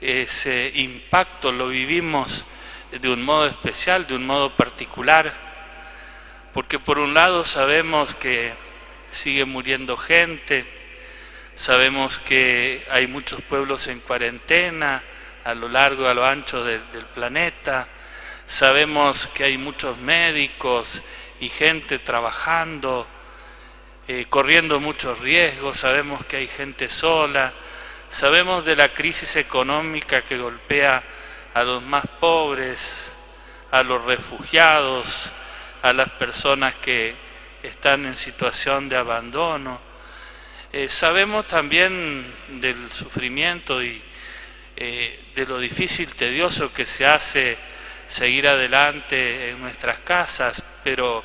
ese impacto lo vivimos de un modo especial, de un modo particular, porque por un lado sabemos que sigue muriendo gente, sabemos que hay muchos pueblos en cuarentena a lo largo y a lo ancho del planeta, sabemos que hay muchos médicos y gente trabajando, eh, corriendo muchos riesgos, sabemos que hay gente sola, sabemos de la crisis económica que golpea a los más pobres, a los refugiados, a las personas que están en situación de abandono. Eh, sabemos también del sufrimiento y eh, de lo difícil, tedioso que se hace seguir adelante en nuestras casas, pero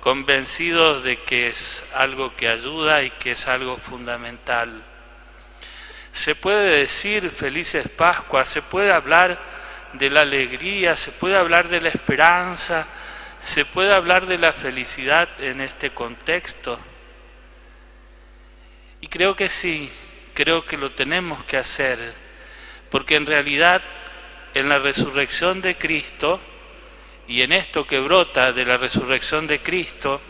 convencidos de que es algo que ayuda y que es algo fundamental. Se puede decir felices Pascuas, se puede hablar de la alegría, se puede hablar de la esperanza, se puede hablar de la felicidad en este contexto. Y creo que sí, creo que lo tenemos que hacer, porque en realidad en la resurrección de Cristo y en esto que brota de la resurrección de Cristo,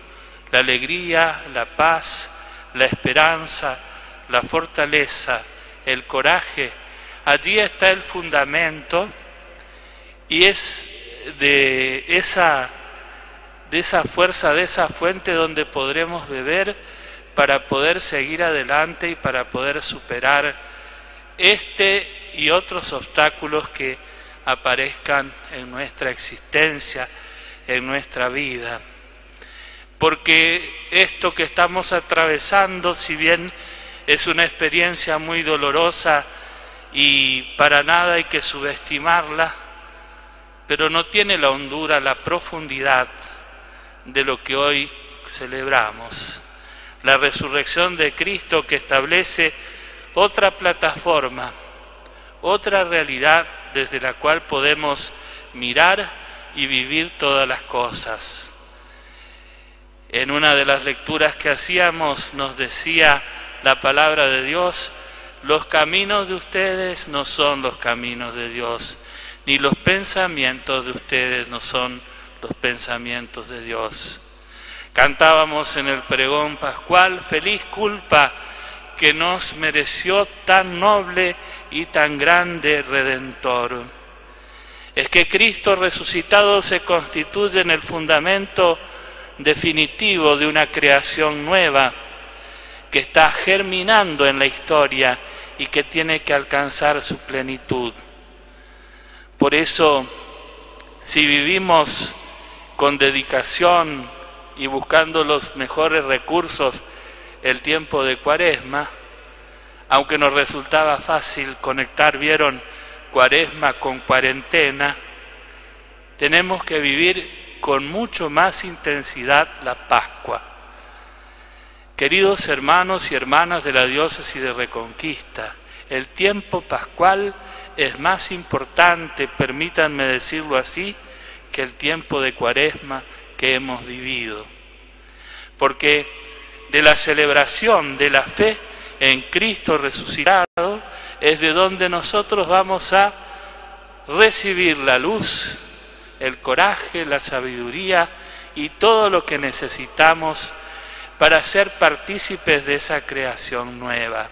la alegría, la paz, la esperanza, la fortaleza, el coraje, allí está el fundamento y es de esa, de esa fuerza, de esa fuente donde podremos beber para poder seguir adelante y para poder superar este y otros obstáculos que aparezcan en nuestra existencia, en nuestra vida. Porque esto que estamos atravesando, si bien es una experiencia muy dolorosa y para nada hay que subestimarla, pero no tiene la hondura, la profundidad de lo que hoy celebramos. La resurrección de Cristo que establece otra plataforma, otra realidad desde la cual podemos mirar y vivir todas las cosas. En una de las lecturas que hacíamos nos decía la palabra de Dios, los caminos de ustedes no son los caminos de Dios ni los pensamientos de ustedes no son los pensamientos de Dios. Cantábamos en el pregón pascual, feliz culpa que nos mereció tan noble y tan grande redentor. Es que Cristo resucitado se constituye en el fundamento definitivo de una creación nueva que está germinando en la historia y que tiene que alcanzar su plenitud. Por eso, si vivimos con dedicación y buscando los mejores recursos el tiempo de cuaresma, aunque nos resultaba fácil conectar, vieron, cuaresma con cuarentena, tenemos que vivir con mucho más intensidad la Pascua. Queridos hermanos y hermanas de la diócesis de Reconquista, el tiempo pascual es más importante, permítanme decirlo así, que el tiempo de cuaresma que hemos vivido. Porque de la celebración de la fe en Cristo resucitado es de donde nosotros vamos a recibir la luz, el coraje, la sabiduría y todo lo que necesitamos para ser partícipes de esa creación nueva.